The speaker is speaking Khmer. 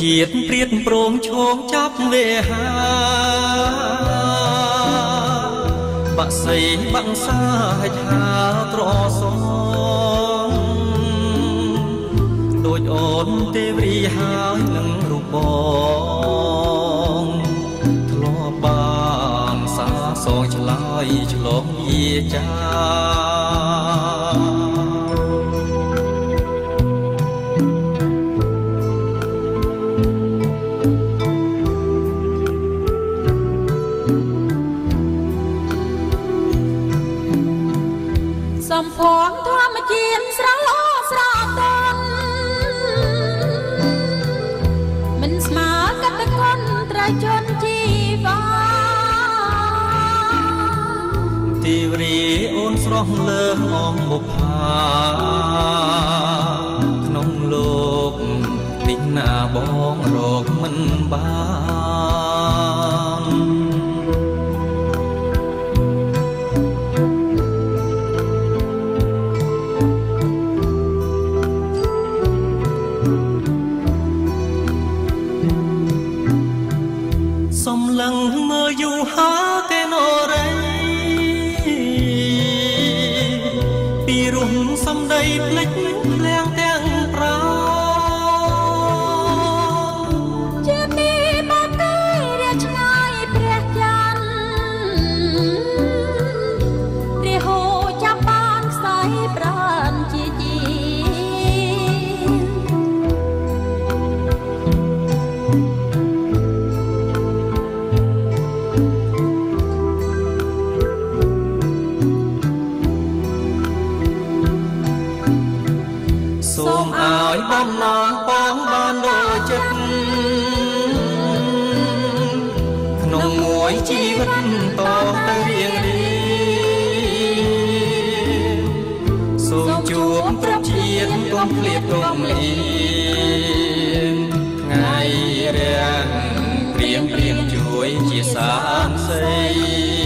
ជាតិព្រៀតប្រងឈងចាប់វេហាបាក់សីបាក់សាហិហាត្រសងដូចអូនទេវរីហើយនឹងរូបបងធ្លាប់បានសាសងឆ្លើយឆ្លងវាចា សំភងធម្មជាតិស្រឡោស្រតនមិនស្មើកតកុនត្រជន់ជីវ៉ាទីវរីអូនស្រស់លើអងបុផាក្នុងលោកនេះណាបងរកមិនបាន មើលយូរហើទេនរៃពីរំសំដីភ្លេចភ្លៀងទាំងប្រោជាទីបាត់ទេរាឆ្ងាយព្រះច័ន្ទព្រះហូចាប់បានខ្សែប្រានជាជី បំណងបងបានដូចចិត្តក្នុងមួយជីវិតតទៅរៀងរៀងសូមជួបប្រពជាតិកុំភ្លៀតកុំលៀងថ្ងៃរាំងព្រៀងព្រៀងជួយជាសានសី